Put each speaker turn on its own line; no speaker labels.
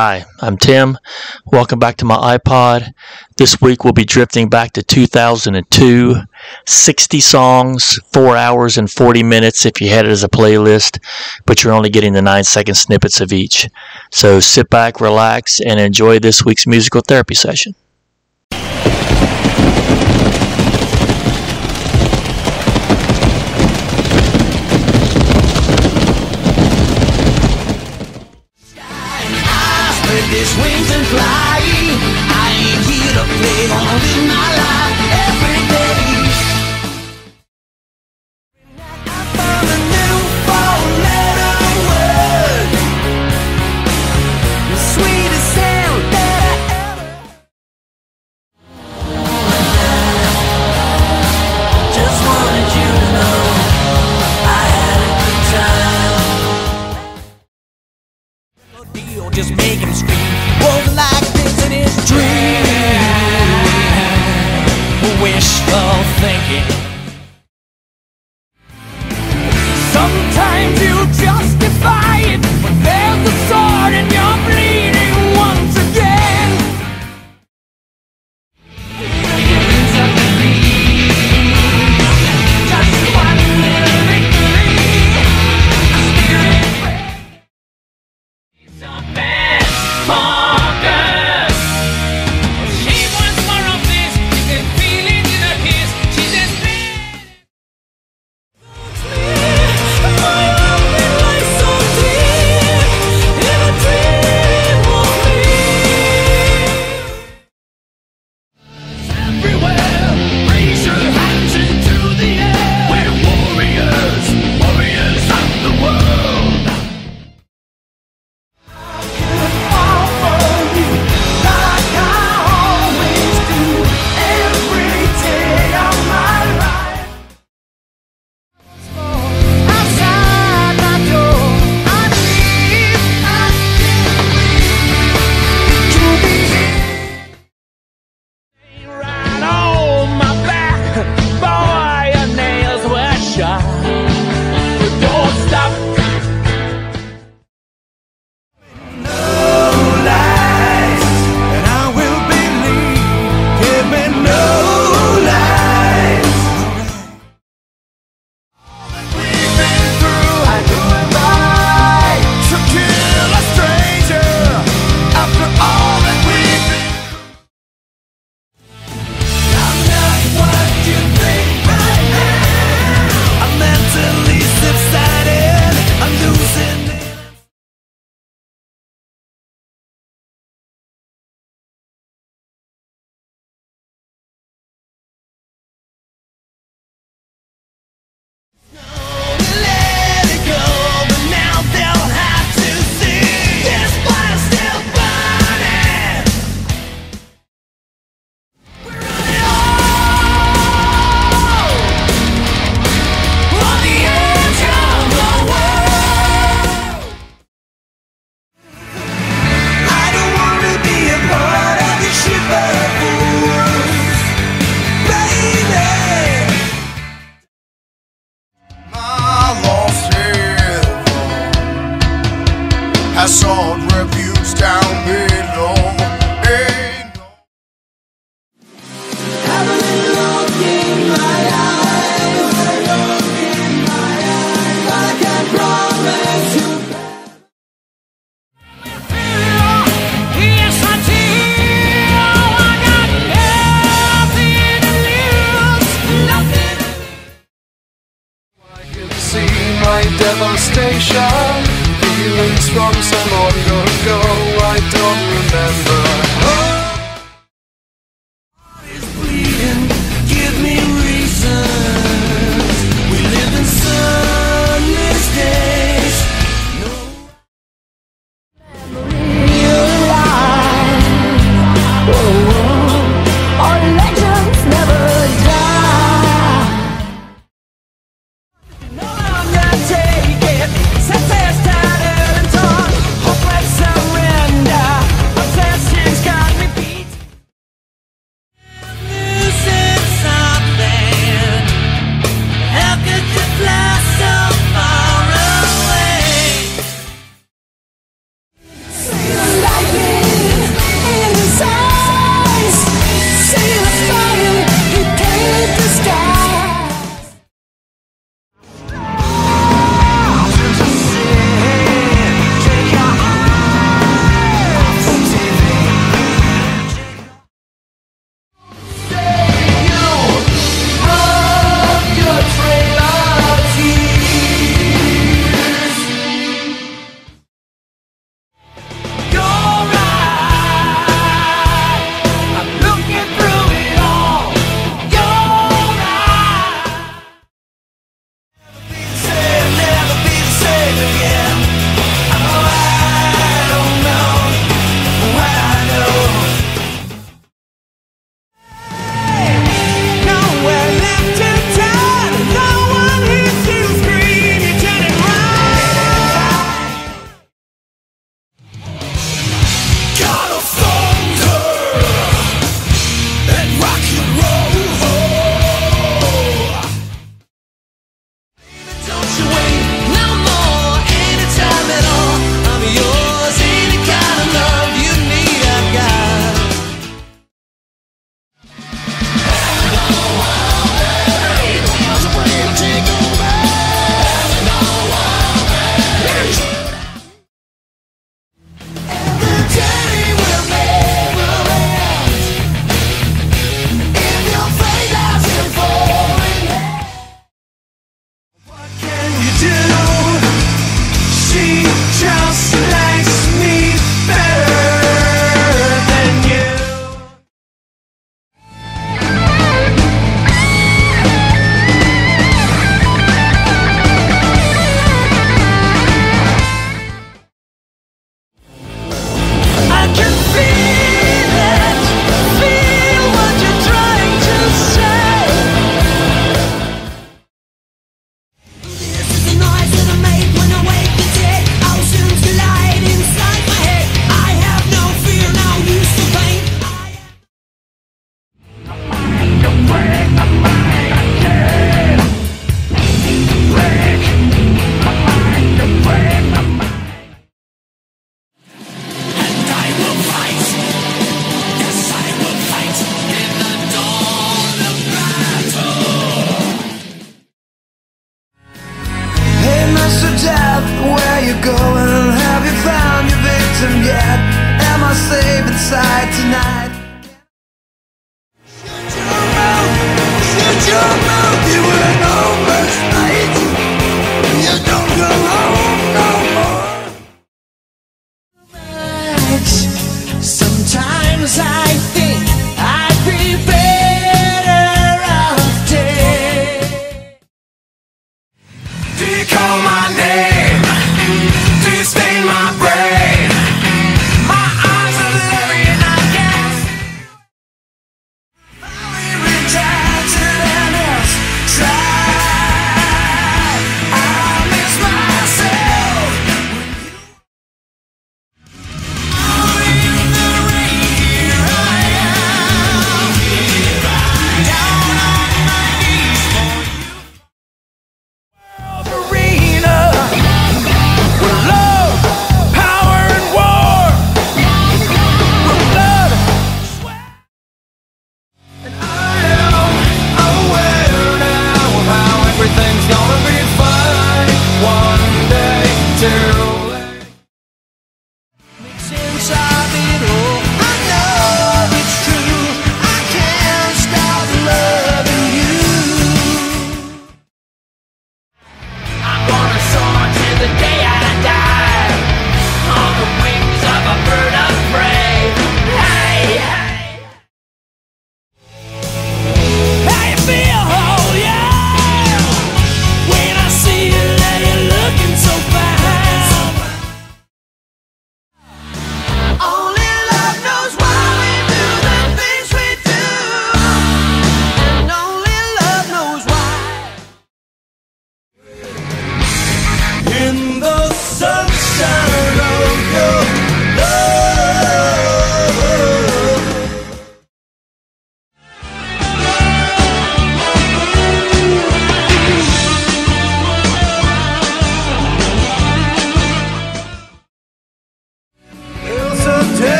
Hi, I'm Tim. Welcome back to my iPod. This week we'll be drifting back to 2002. 60 songs, 4 hours and 40 minutes if you had it as a playlist, but you're only getting the 9 second snippets of each. So sit back, relax, and enjoy this week's musical therapy session.
these wings and fly. I ain't here to play, gonna live my life.
show. God!